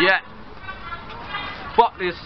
Yeah. Fuck this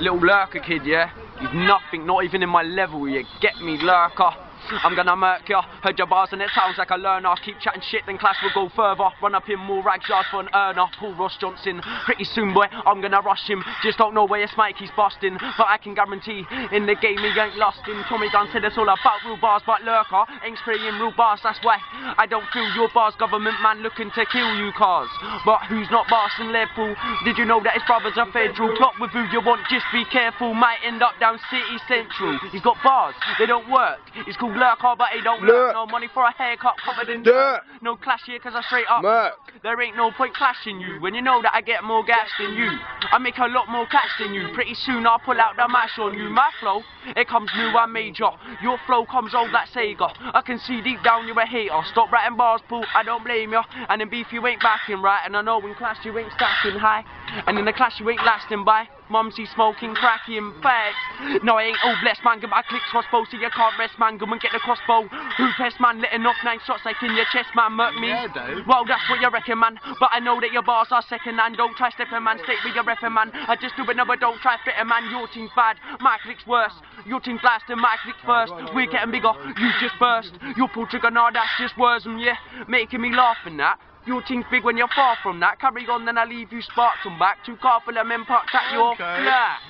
little Lerker kid, yeah? He's nothing, not even in my level, you get me, Lerker? I'm gonna murk ya. Heard your bars and it sounds like a learner. Keep chatting shit, then class will go further. Run up in more rags yard for an earner. Paul Ross Johnson, pretty soon, boy. I'm gonna rush him. Just don't know where his mic he's busting. But I can guarantee in the game he ain't lost in. Tommy Gunn said it's all about real bars, but Lerker ain't spraying real bars. That's why I don't feel your bars, government man looking to kill you, cars. But who's not Boston Liverpool? Did you know that his brothers are federal? Plot with who you want, just be careful. Might end up down City Central. He's got bars, they don't work. He's called Lerker, but he don't Lurk. work. No money for a haircut covered in Dirt. No clash here, cause I straight up. Merc. There ain't no point clashing you when you know that I get more gas than you. I make a lot more cash than you. Pretty soon I'll pull out the mash on you. My flow, it comes new and major. Your flow comes old like Sega. I can see deep down you're a hater. Stop writing bars, Paul, I don't blame you. And in beef you ain't backing right. And I know in clash you ain't stacking high. And in the clash you ain't lasting by. Mumsy smoking, cracky and fags. No, I ain't oh, all blessed, man. Get my clicks crossbow, so you can't rest, man. Go and get the crossbow. Who pest, man? Letting off nine shots like in your chest, man. Murk me. Yeah, dude. Well, that's what you reckon, man. But I know that your bars are second hand. Don't try stepping, man. Stay with your repping, man. I just do it, no, but don't try fitting, man. Your team's bad. My click's worse. Your team's last and my click's first. We're getting bigger. You just burst. Your pull trigger, nah, that's just words, and mm, yeah, making me laugh and that. Your team's big when you're far from that. Carry on, then I leave you sparked and back. Two car full of men parked at your Okay. flat.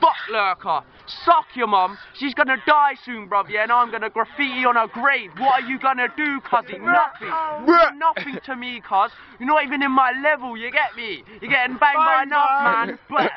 Fuck Lerker. Suck your mum. She's gonna die soon, bruv, yeah, and I'm gonna graffiti on her grave. What are you gonna do, cuzzy? Nothing. You're nothing to me, cuz. You're not even in my level, you get me? You're getting banged by Bang, enough, bang. man. But